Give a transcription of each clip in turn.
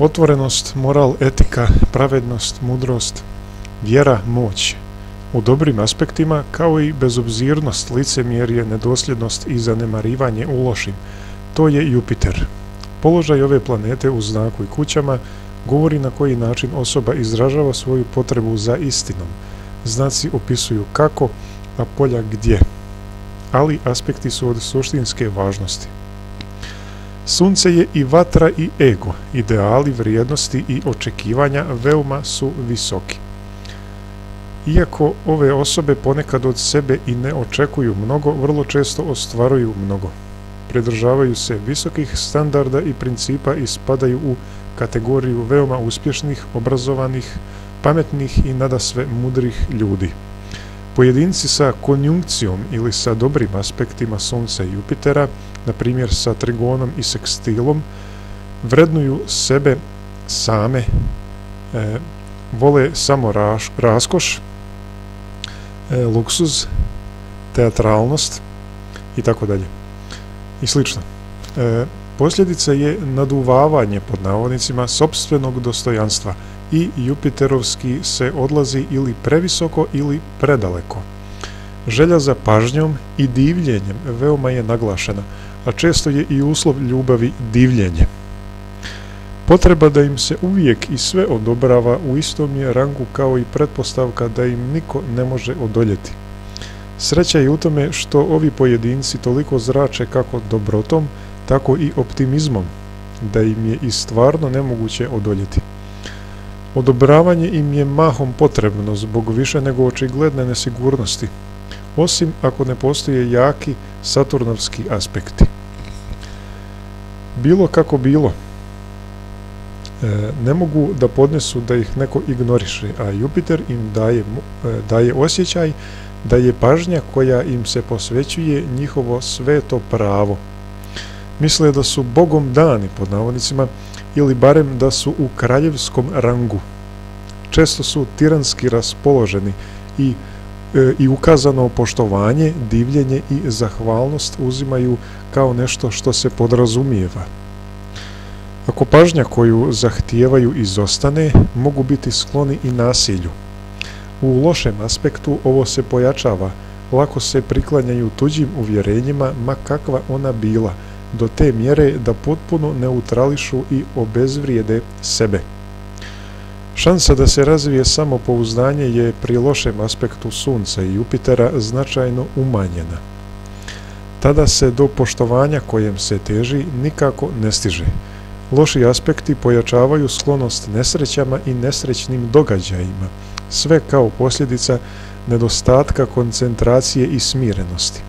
Otvorenost, moral, etika, pravednost, mudrost, vjera, moć. U dobrim aspektima, kao i bezobzirnost, licemjerje, nedosljednost i zanemarivanje u lošim. To je Jupiter. Položaj ove planete u znaku i kućama govori na koji način osoba izražava svoju potrebu za istinom. Znaci opisuju kako, a polja gdje. Ali aspekti su od suštinske važnosti. Sunce je i vatra i ego, ideali, vrijednosti i očekivanja veoma su visoki. Iako ove osobe ponekad od sebe i ne očekuju mnogo, vrlo često ostvaruju mnogo. Pridržavaju se visokih standarda i principa i spadaju u kategoriju veoma uspješnih, obrazovanih, pametnih i nadasve mudrih ljudi. Pojedinci sa konjunkcijom ili sa dobrim aspektima Sunca i Jupitera, na primjer sa trigonom i sekstilom, vrednuju sebe same, e, vole samo raskoš, e, luksuz, teatralnost i tako dalje. I slično. E, posljedica je naduvavanje pod navodnicima sobstvenog dostojanstva – i Jupiterovski se odlazi ili previsoko ili predaleko. Želja za pažnjom i divljenjem veoma je naglašena, a često je i uslov ljubavi divljenje. Potreba da im se uvijek i sve odobrava u istom je rangu kao i pretpostavka da im niko ne može odoljeti. Sreća je u tome što ovi pojedinci toliko zrače kako dobrotom, tako i optimizmom, da im je i stvarno nemoguće odoljeti. Odobravanje im je mahom potrebno zbog više nego očigledne nesigurnosti, osim ako ne postoje jaki saturnovski aspekti. Bilo kako bilo, e, ne mogu da podnesu da ih neko ignoriše, a Jupiter im daje, e, daje osjećaj da je pažnja koja im se posvećuje njihovo sveto pravo. Misle da su bogom dani, pod navodnicima, ili barem da su u kraljevskom rangu. Često su tiranski raspoloženi i, i ukazano poštovanje, divljenje i zahvalnost uzimaju kao nešto što se podrazumijeva. Ako pažnja koju zahtijevaju izostane, mogu biti skloni i nasilju. U lošem aspektu ovo se pojačava, lako se priklanjaju tuđim uvjerenjima, ma kakva ona bila, do te mjere da potpuno neutrališu i obezvrijede sebe. Šansa da se razvije samopouzdanje je pri lošem aspektu Sunca i Jupitera značajno umanjena. Tada se do poštovanja kojem se teži nikako ne stiže. Loši aspekti pojačavaju sklonost nesrećama i nesrećnim događajima, sve kao posljedica nedostatka koncentracije i smirenosti.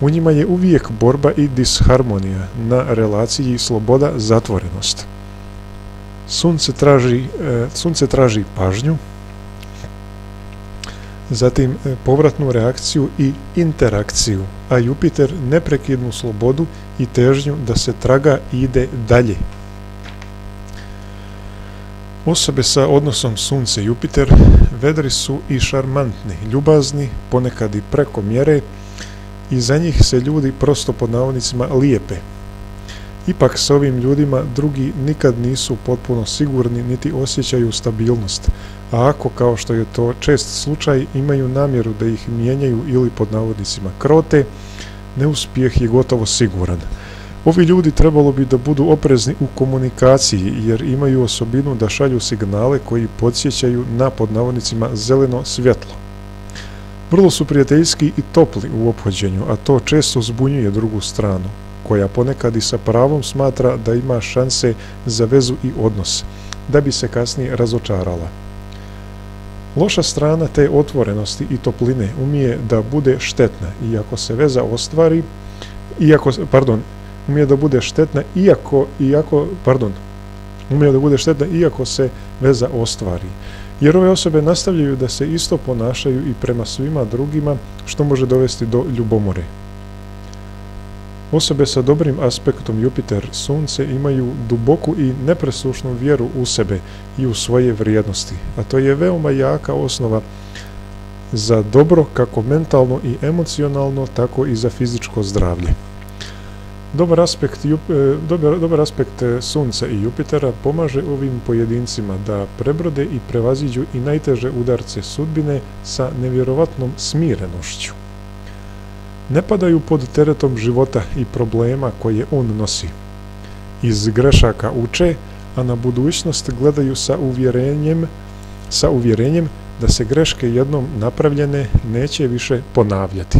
U njima je uvijek borba i disharmonija na relaciji sloboda-zatvorenost. Sunce traži, e, sunce traži pažnju, zatim e, povratnu reakciju i interakciju, a Jupiter neprekidnu slobodu i težnju da se traga i ide dalje. Osobe sa odnosom Sunce-Jupiter vedri su i šarmantni, ljubazni, ponekad i preko mjere, i za njih se ljudi prosto pod navodnicima lijepe. Ipak s ovim ljudima drugi nikad nisu potpuno sigurni niti osjećaju stabilnost, a ako kao što je to čest slučaj imaju namjeru da ih mijenjaju ili pod navodnicima krote, neuspjeh je gotovo siguran. Ovi ljudi trebalo bi da budu oprezni u komunikaciji jer imaju osobinu da šalju signale koji podsjećaju na pod navodnicima zeleno svjetlo. Vrlo su prijateljski i topli u ophođenju, a to često zbunjuje drugu stranu, koja ponekad i sa pravom smatra da ima šanse za vezu i odnos, da bi se kasnije razočarala. Loša strana te otvorenosti i topline umije da bude štetna, iako se veza ostvari, iako, pardon, umije da bude štetna, iako, iako, pardon, umije da bude štetna iako se veza ostvari jer ove osobe nastavljaju da se isto ponašaju i prema svima drugima, što može dovesti do ljubomore. Osobe sa dobrim aspektom Jupiter Sunce imaju duboku i nepresušnu vjeru u sebe i u svoje vrijednosti, a to je veoma jaka osnova za dobro kako mentalno i emocionalno, tako i za fizičko zdravlje. Dobar aspekt, e, dobar, dobar aspekt Sunca i Jupitera pomaže ovim pojedincima da prebrode i prevaziđu i najteže udarce sudbine sa nevjerovatnom smirenošću. Ne padaju pod teretom života i problema koje on nosi. Iz grešaka uče, a na budućnost gledaju sa uvjerenjem, sa uvjerenjem da se greške jednom napravljene neće više ponavljati.